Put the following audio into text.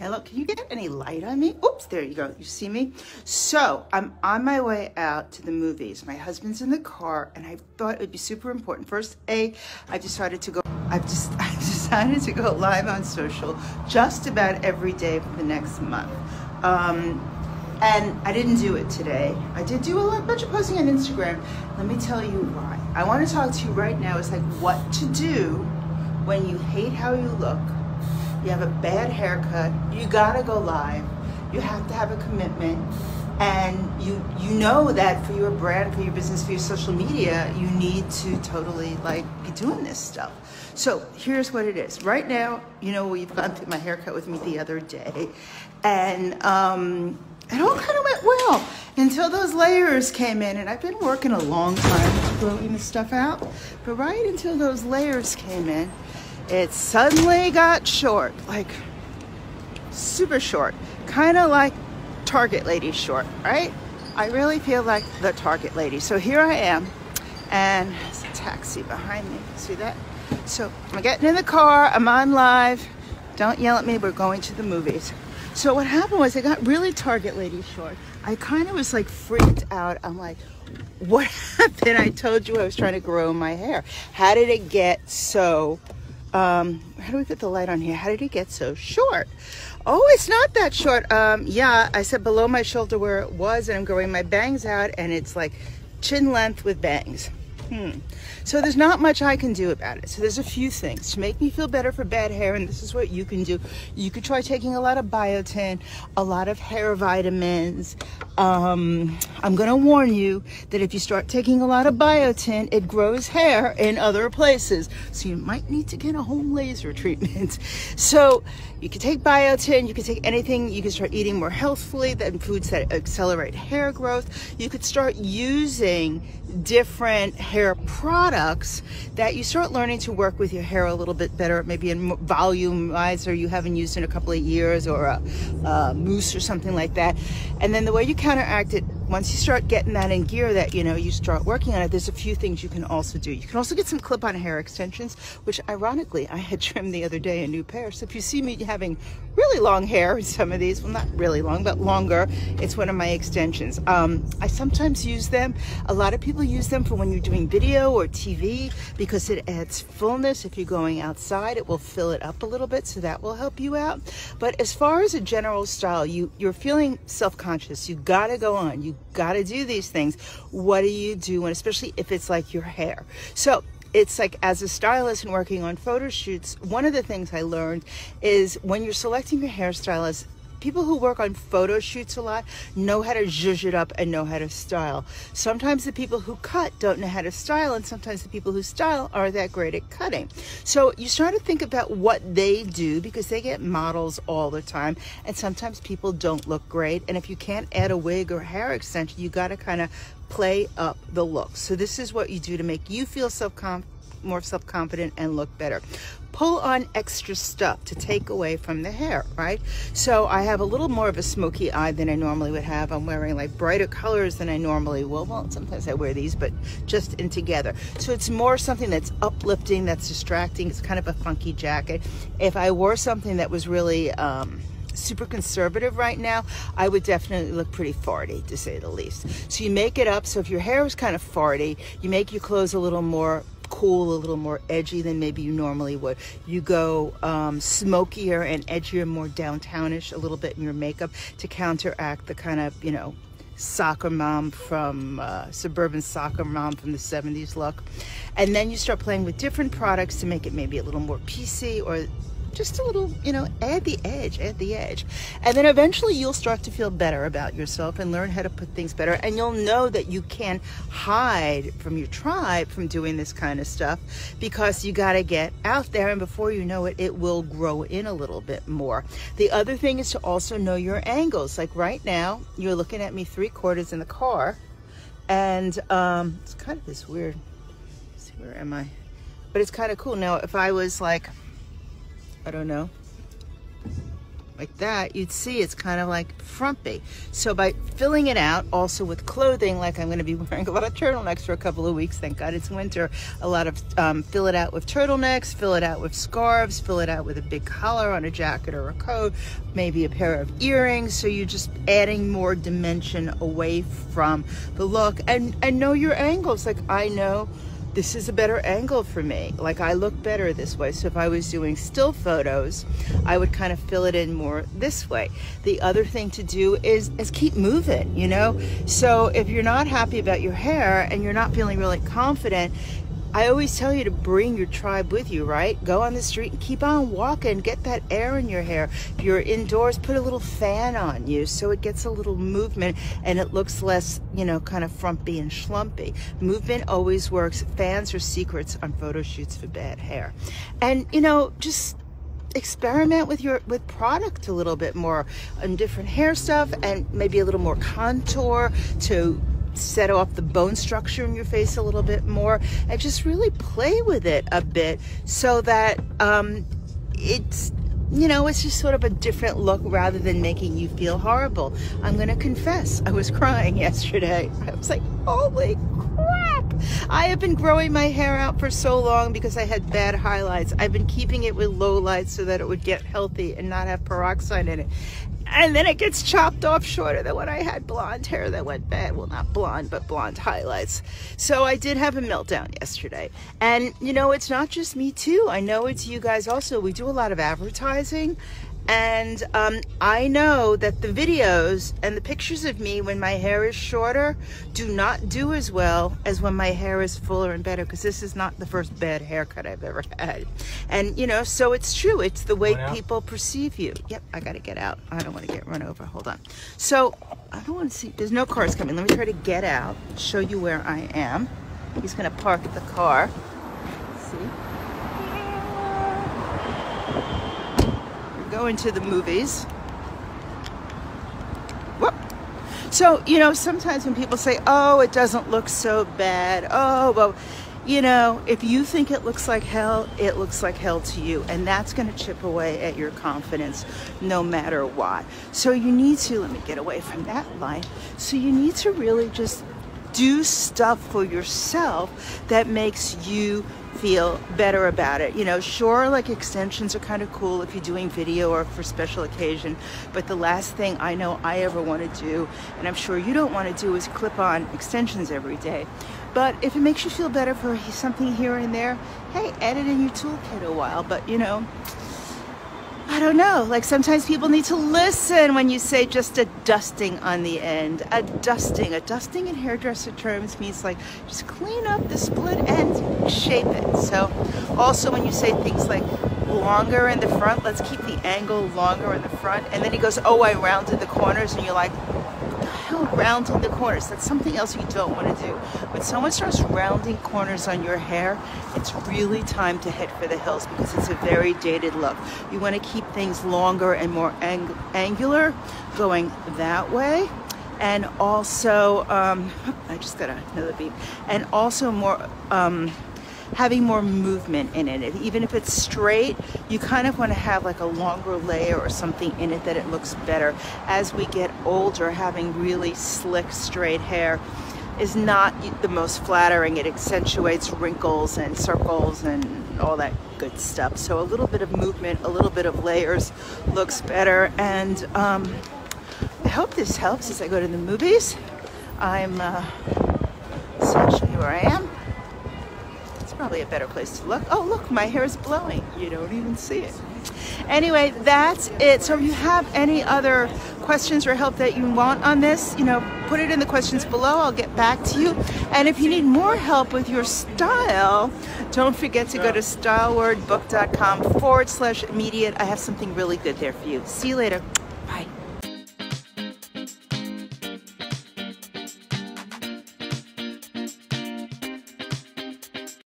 Hello, can you get any light on me? Oops, there you go. You see me? So I'm on my way out to the movies. My husband's in the car, and I thought it would be super important. First, A, I've decided to go. I've just I've decided to go live on social just about every day for the next month. Um, and I didn't do it today. I did do a bunch of posting on Instagram. Let me tell you why. I want to talk to you right now. It's like what to do when you hate how you look you have a bad haircut, you gotta go live, you have to have a commitment, and you you know that for your brand, for your business, for your social media, you need to totally like be doing this stuff. So here's what it is. Right now, you know, we've gone through my haircut with me the other day, and um, it all kind of went well until those layers came in. And I've been working a long time growing this stuff out, but right until those layers came in, it suddenly got short, like super short, kind of like Target lady short, right? I really feel like the Target lady. So here I am, and there's a taxi behind me. See that? So I'm getting in the car, I'm on live. Don't yell at me, we're going to the movies. So what happened was I got really Target lady short. I kind of was like freaked out. I'm like, what happened? I told you I was trying to grow my hair. How did it get so um, how do we put the light on here? How did it get so short? Oh, it's not that short. Um, yeah, I said below my shoulder where it was, and I'm growing my bangs out, and it's like chin length with bangs. Hmm. So there's not much I can do about it. So there's a few things to make me feel better for bad hair, and this is what you can do. You could try taking a lot of biotin, a lot of hair vitamins. Um, I'm gonna warn you that if you start taking a lot of biotin, it grows hair in other places. So you might need to get a home laser treatment. So you can take biotin, you can take anything, you can start eating more healthfully than foods that accelerate hair growth. You could start using different hair products that you start learning to work with your hair a little bit better, maybe in volumizer you haven't used in a couple of years or a, a mousse or something like that. And then the way you counteract it once you start getting that in gear that you know you start working on it there's a few things you can also do. You can also get some clip-on hair extensions which ironically i had trimmed the other day a new pair. So if you see me having really long hair in some of these well not really long but longer. It's one of my extensions. Um, i sometimes use them. A lot of people use them for when you're doing video or tv because it adds fullness. If you're going outside it will fill it up a little bit so that will help you out. But as far as a general style you you're feeling self-conscious. You gotta go on. You got to do these things. What do you do? And especially if it's like your hair. So it's like as a stylist and working on photo shoots, one of the things I learned is when you're selecting your hairstylist, people who work on photo shoots a lot know how to zhuzh it up and know how to style. Sometimes the people who cut don't know how to style, and sometimes the people who style are that great at cutting. So you start to think about what they do because they get models all the time, and sometimes people don't look great. And if you can't add a wig or hair extension, you got to kind of play up the look. So this is what you do to make you feel self-confident more self-confident and look better pull on extra stuff to take away from the hair, right? So I have a little more of a smoky eye than I normally would have. I'm wearing like brighter colors than I normally will. Well, sometimes I wear these, but just in together. So it's more something that's uplifting, that's distracting. It's kind of a funky jacket. If I wore something that was really, um, super conservative right now, I would definitely look pretty farty to say the least. So you make it up. So if your hair is kind of farty, you make your clothes a little more cool, a little more edgy than maybe you normally would. You go um, smokier and edgier, more downtownish a little bit in your makeup to counteract the kind of, you know, soccer mom from uh, suburban soccer mom from the 70s look. And then you start playing with different products to make it maybe a little more PC or just a little, you know, add the edge, add the edge. And then eventually you'll start to feel better about yourself and learn how to put things better. And you'll know that you can hide from your tribe from doing this kind of stuff because you got to get out there. And before you know it, it will grow in a little bit more. The other thing is to also know your angles. Like right now, you're looking at me three quarters in the car. And um, it's kind of this weird, see, where am I? But it's kind of cool. Now, if I was like, I don't know. like that, you'd see it's kind of like frumpy. So by filling it out also with clothing, like I'm going to be wearing a lot of turtlenecks for a couple of weeks, thank God it's winter, a lot of um, fill it out with turtlenecks, fill it out with scarves, fill it out with a big collar on a jacket or a coat, maybe a pair of earrings. So you're just adding more dimension away from the look and, and know your angles. Like I know this is a better angle for me. Like I look better this way. So if I was doing still photos, I would kind of fill it in more this way. The other thing to do is, is keep moving, you know? So if you're not happy about your hair and you're not feeling really confident, I always tell you to bring your tribe with you, right? Go on the street and keep on walking. Get that air in your hair. If you're indoors, put a little fan on you so it gets a little movement and it looks less, you know, kind of frumpy and schlumpy. Movement always works. Fans are secrets on photo shoots for bad hair. And, you know, just experiment with your with product a little bit more and different hair stuff and maybe a little more contour to set off the bone structure in your face a little bit more and just really play with it a bit so that um, it's you know, it's just sort of a different look rather than making you feel horrible. I'm going to confess, I was crying yesterday. I was like, holy crap. I have been growing my hair out for so long because I had bad highlights. I've been keeping it with low lights so that it would get healthy and not have peroxide in it and then it gets chopped off shorter than when I had blonde hair that went bad. Well, not blonde, but blonde highlights. So I did have a meltdown yesterday. And, you know, it's not just me, too. I know it's you guys also. We do a lot of advertising and um, I know that the videos and the pictures of me when my hair is shorter do not do as well as when my hair is fuller and better because this is not the first bad haircut I've ever had. And, you know, so it's true. It's the way people perceive you. Yep, I got to get out. I don't want to get run over. Hold on. So I don't want to see. There's no cars coming. Let me try to get out, show you where I am. He's going to park the car. See? Going to the movies. Whoop. So, you know, sometimes when people say, oh, it doesn't look so bad, oh, well, you know, if you think it looks like hell, it looks like hell to you. And that's going to chip away at your confidence no matter what. So you need to, let me get away from that line. So you need to really just do stuff for yourself that makes you feel better about it. You know, sure, like extensions are kind of cool if you're doing video or for special occasion, but the last thing I know I ever want to do, and I'm sure you don't want to do, is clip on extensions every day. But if it makes you feel better for something here and there, hey, add it in your toolkit a while. But you know, I don't know. Like sometimes people need to listen when you say just a dusting on the end. A dusting. A dusting in hairdresser terms means like just clean up the split end, shape it. So also when you say things like longer in the front, let's keep the angle longer in the front. And then he goes, oh, I rounded the corners. And you're like, rounding the corners. That's something else you don't want to do. When someone starts rounding corners on your hair, it's really time to head for the hills because it's a very dated look. You want to keep things longer and more ang angular going that way. And also, um, I just got another beep. And also more, um, having more movement in it. Even if it's straight, you kind of want to have like a longer layer or something in it that it looks better. As we get older, having really slick, straight hair is not the most flattering. It accentuates wrinkles and circles and all that good stuff. So a little bit of movement, a little bit of layers looks better. And um, I hope this helps as I go to the movies. I'm uh, essentially where I am probably a better place to look. Oh, look, my hair is blowing. You don't even see it. Anyway, that's it. So if you have any other questions or help that you want on this, you know, put it in the questions below. I'll get back to you. And if you need more help with your style, don't forget to go to stylewordbook.com forward slash immediate. I have something really good there for you. See you later.